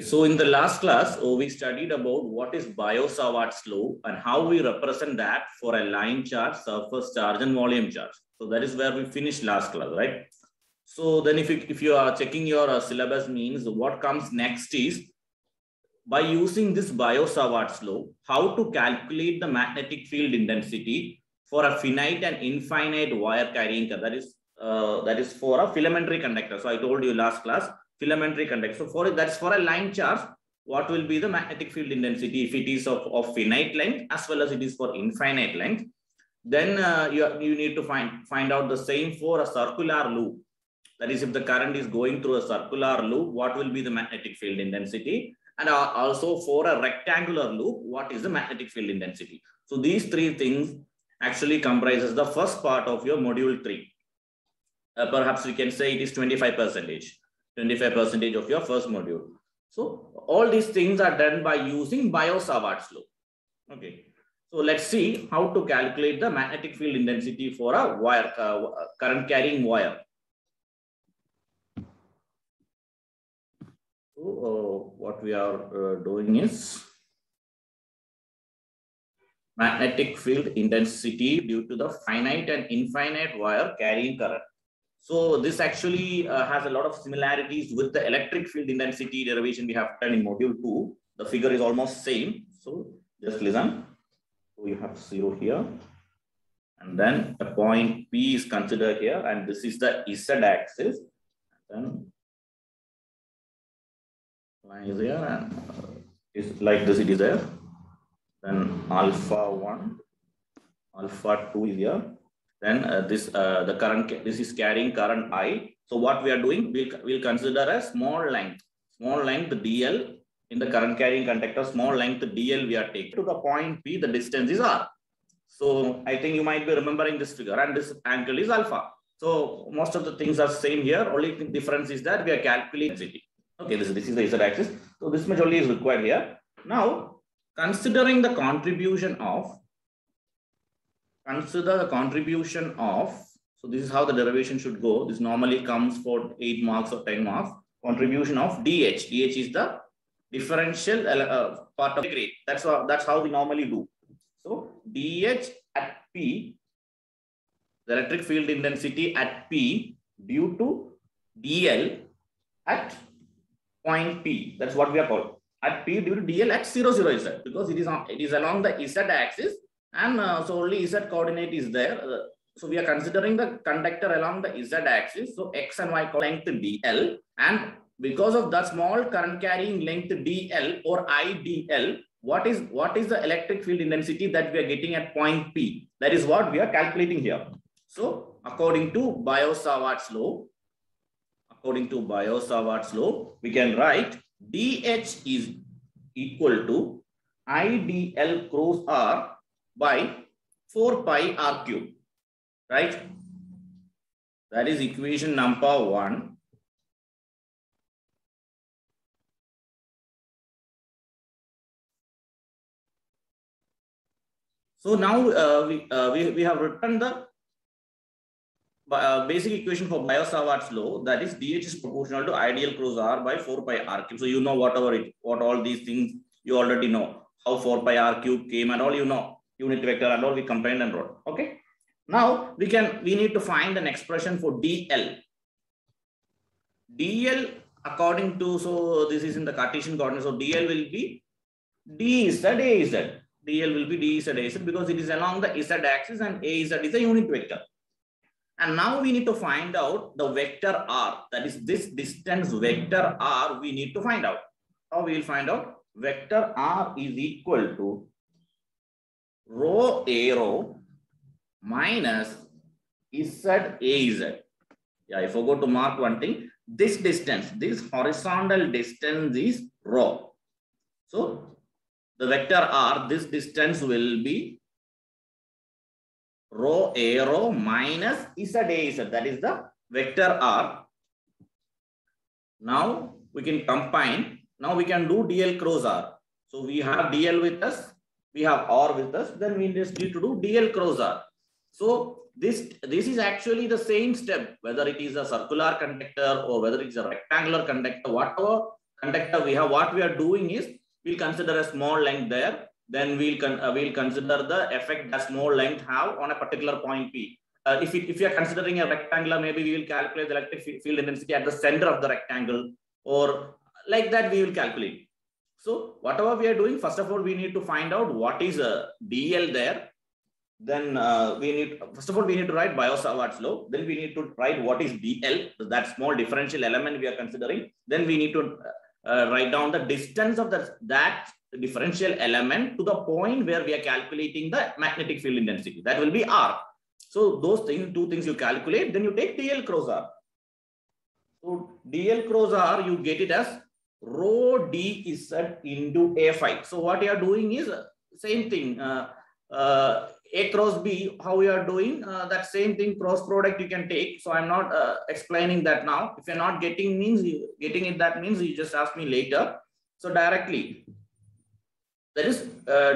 So in the last class, oh, we studied about what is Biot-Savart's law and how we represent that for a line charge, surface charge, and volume charge. So that is where we finished last class, right? So then if you, if you are checking your uh, syllabus means what comes next is by using this Biot-Savart's law, how to calculate the magnetic field intensity for a finite and infinite wire carrying. That is, uh, that is for a filamentary conductor. So I told you last class, filamentary conductor. So for that's for a line charge, what will be the magnetic field intensity if it is of, of finite length as well as it is for infinite length. Then uh, you, you need to find, find out the same for a circular loop. That is, if the current is going through a circular loop, what will be the magnetic field intensity? And also for a rectangular loop, what is the magnetic field intensity? So these three things actually comprises the first part of your module three. Uh, perhaps we can say it is 25 percentage. 25 percentage of your first module. So all these things are done by using Biot-Savart's law. Okay. So let's see how to calculate the magnetic field intensity for a wire, uh, current carrying wire. So uh, what we are uh, doing is magnetic field intensity due to the finite and infinite wire carrying current. So this actually uh, has a lot of similarities with the electric field intensity derivation we have done in module two. The figure is almost same. So just listen. So you have zero here. And then a point P is considered here. And this is the Z axis. And then line is here and uh, is like this it is there. Then alpha one, alpha two is here then uh, this uh, the current this is carrying current i. So what we are doing we'll, we'll consider a small length. Small length dl in the current carrying conductor small length dl we are taking to the point p the distance is r. So i think you might be remembering this figure. And this angle is alpha. So most of the things are same here. Only difference is that we are calculating okay this, this is the z axis. So this much only is required here. Now considering the contribution of consider the contribution of, so this is how the derivation should go. This normally comes for 8 marks or 10 marks. Contribution of DH. DH is the differential uh, part of the grade. That's how, that's how we normally do. So DH at P, the electric field intensity at P due to DL at point P. That's what we are called. At P due to DL at 0, 0 Z because it is, on, it is along the Z axis and uh, so only Z coordinate is there. Uh, so we are considering the conductor along the Z axis. So X and Y length DL. And because of the small current carrying length DL or IDL, what is, what is the electric field intensity that we are getting at point P? That is what we are calculating here. So according to Biot-Savart's law, according to Biot-Savart's law, we can write DH is equal to IDL cross R by 4 pi r cube, right? That is equation number one. So now uh, we, uh, we, we have written the uh, basic equation for Biot-Savart's law that is dH is proportional to IDL cross R by 4 pi R cube. So you know whatever it, what all these things you already know how 4 pi R cube came and all you know unit vector and all we combined and wrote. Okay. Now we can we need to find an expression for DL. DL according to so this is in the Cartesian coordinate. So DL will be D Z A Z. DL will be D Z A Z because it is along the Z axis and A is that is a unit vector. And now we need to find out the vector R. That is this distance vector R we need to find out. How we will find out? Vector R is equal to rho arrow minus ZAZ. Yeah, I forgot to mark one thing. This distance, this horizontal distance is rho. So the vector R, this distance will be rho arrow minus ZAZ. That is the vector R. Now we can combine. Now we can do DL cross R. So we have DL with us we have R with us, then we just need to do DL cross R. So this, this is actually the same step, whether it is a circular conductor or whether it's a rectangular conductor, whatever conductor we have, what we are doing is we'll consider a small length there. Then we'll, con uh, we'll consider the effect that small length have on a particular point P. Uh, if, it, if you are considering a rectangular, maybe we will calculate the electric field intensity at the center of the rectangle or like that we will calculate. So whatever we are doing, first of all, we need to find out what is a DL there. Then uh, we need, first of all, we need to write Biot-Savart's law. Then we need to write what is DL, that small differential element we are considering. Then we need to uh, write down the distance of the, that differential element to the point where we are calculating the magnetic field intensity. That will be R. So those things, two things you calculate, then you take DL cross R. So DL cross R, you get it as rho D is set into A phi. So what you are doing is uh, same thing. Uh, uh, a cross B, how you are doing uh, that same thing cross product you can take. So I'm not uh, explaining that now. If you're not getting means you, getting it, that means you just ask me later. So directly, that is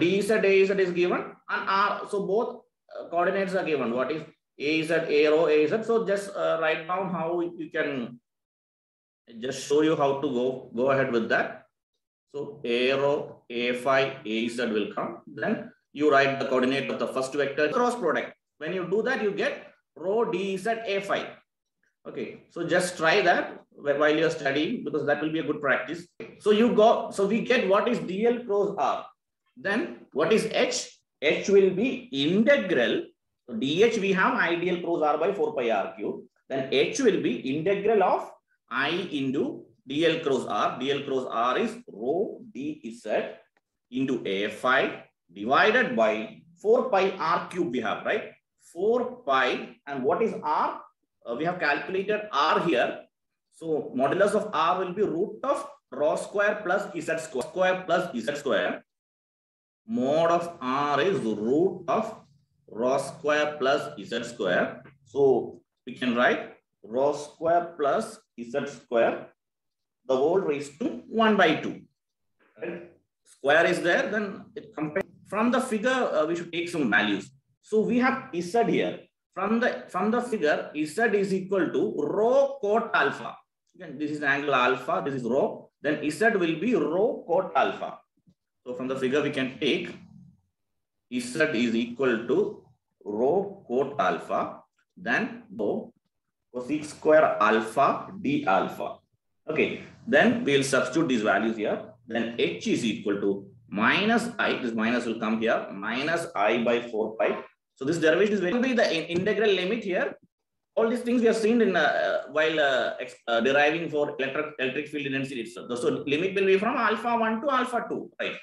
D Z A Z is at is given and R. So both coordinates are given. What is A Z A is A Z? So just write down how you can just show you how to go go ahead with that. So A rho A phi A Z will come then you write the coordinate of the first vector cross product. When you do that, you get rho d z a phi. Okay, so just try that while you're studying because that will be a good practice. So you go, so we get what is dl cross r. Then what is h? h will be integral. So dh we have idl cross r by 4 pi r cube. Then h will be integral of i into dl cross r. dl cross r is rho dz into a phi divided by 4 pi r cube we have, right? 4 pi and what is r? Uh, we have calculated r here. So modulus of r will be root of rho square plus z square, square plus z square. Mod of r is root of rho square plus z square. So we can write rho square plus z square the whole raised to 1 by 2. Right? Square is there, then it compares from the figure, uh, we should take some values. So we have Z here. From the, from the figure, Z is equal to rho cot alpha. Again, this is angle alpha, this is rho. Then Z will be rho cot alpha. So from the figure, we can take Z is equal to rho cot alpha. Then rho cosec square alpha d alpha. Okay, then we'll substitute these values here. Then H is equal to minus i, this minus will come here, minus i by 4 pi. So this derivation is going to be the integral limit here. All these things we have seen in uh, while uh, uh, deriving for electric electric field intensity itself. So limit will be from alpha 1 to alpha 2, right?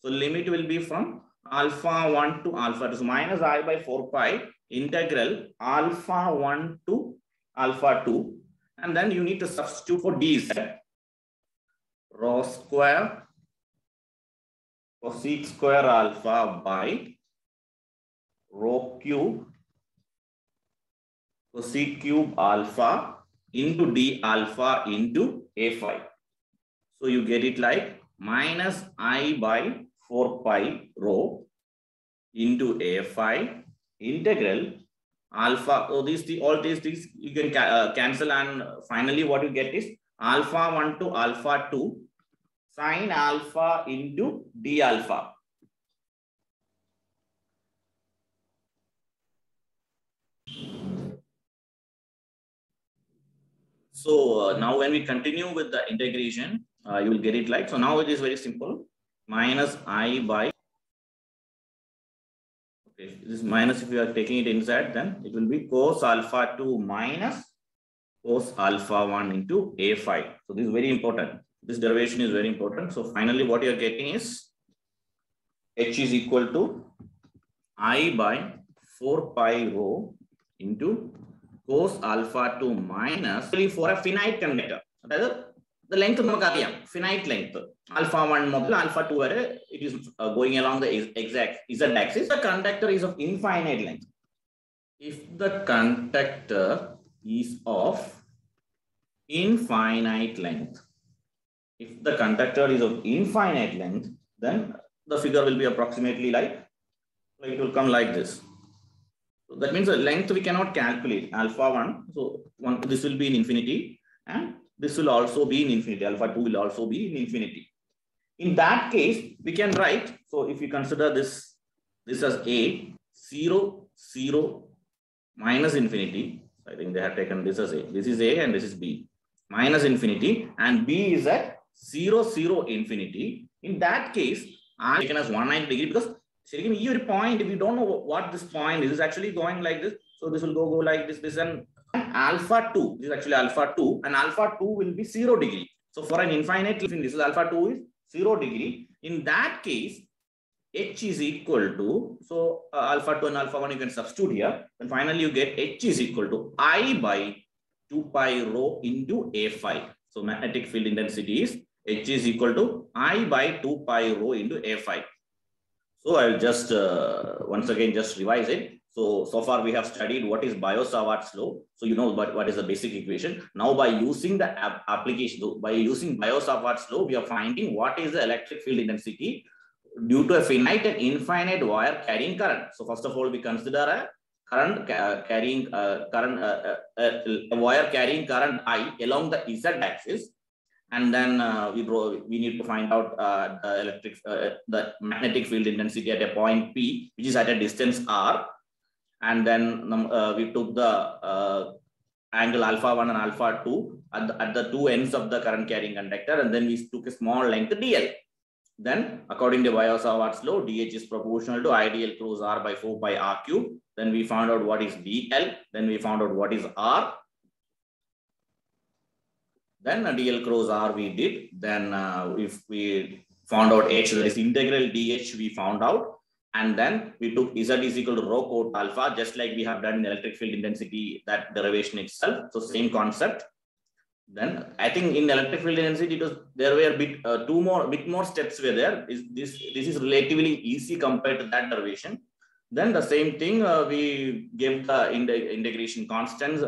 So limit will be from alpha 1 to alpha 2. So minus i by 4 pi integral alpha 1 to alpha 2. And then you need to substitute for d rho square cosec square alpha by rho cube cosec cube alpha into d alpha into a phi. So you get it like minus i by 4 pi rho into a phi integral alpha. Oh, these the all these things you can ca uh, cancel and finally what you get is alpha 1 to alpha 2 sine alpha into d alpha. So uh, now when we continue with the integration, uh, you will get it like, so now it is very simple. Minus i by, this minus, if you are taking it inside, then it will be cos alpha 2 minus cos alpha 1 into A phi. So this is very important. This derivation is very important. So finally, what you are getting is H is equal to I by 4 pi rho into cos alpha 2 minus for a finite conductor. That is length നമുക്കറിയാം finite length alpha 1 മുതൽ alpha 2 വരെ it is uh, going along the exact z axis the conductor is of infinite length if the conductor is of infinite length if the conductor is of infinite length, then the figure will be approximately like, like it will come like this. So that means the length we cannot calculate alpha 1. So one, this will be in infinity and this will also be in infinity. Alpha 2 will also be in infinity. In that case, we can write, so if you consider this, this as A, 0, 0, minus infinity. I think they have taken this as A. This is A and this is B. Minus infinity and B is at 0, 0, infinity. In that case, I taken as 190 degree because ശരിക്കും ഈ ഒരു point, if you don't know what this point is, it's actually going like this. So this will go, go like this, this and alpha 2, this is actually alpha 2 and alpha 2 will be 0 degree. So for an infinite, if this is alpha 2 is 0 degree. In that case, h is equal to, so uh, alpha 2 and alpha 1 you can substitute here. And finally you get h is equal to i by 2 pi rho into a phi. So magnetic field intensity is h is equal to i by 2 pi rho into a phi. So I'll just uh, once again just revise it. So, so far we have studied what is Biot-Savart's law. So you know what, what is the basic equation. Now by using the ap application, by using Biot-Savart's law, we are finding what is the electric field intensity due to a finite and infinite wire carrying current. So first of all, we consider a current ca carrying uh, current uh, uh, a wire carrying current I along the Z axis and then uh, we we need to find out uh, the electric uh, the magnetic field intensity at a point p which is at a distance r and then um, we took the angle alpha 1 and alpha 2 at the, at the two ends of the current carrying conductor. And then we took a small length dl. Then according to Biot-Savart's law dh is proportional to idl cross r by 4 by r cube. Then we found out what is dl. Then we found out what is r. Then a DL cross R we did. Then uh, if we found out H, that is integral DH we found out. And then we took Z is equal to rho cot alpha, just like we have done in electric field intensity, that derivation itself. So same concept. Then I think in electric field intensity, it was, there were bit uh, two more, bit more steps were there. Is this this is relatively easy compared to that derivation. Then the same thing uh, we gave the integration constants.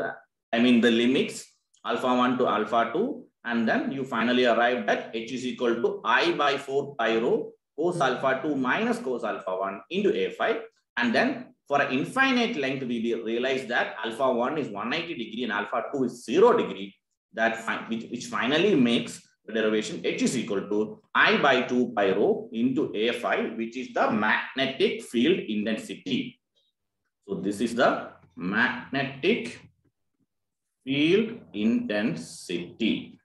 I mean the limits alpha 1 to alpha 2 and then you finally arrived at h is equal to i by 4 pi rho cos alpha 2 minus cos alpha 1 into a phi and then for an infinite length we realize that alpha 1 is 180 degree and alpha 2 is 0 degree. That which, which finally makes the derivation h is equal to i by 2 pi rho into a phi which is the magnetic field intensity. So this is the magnetic field intensity.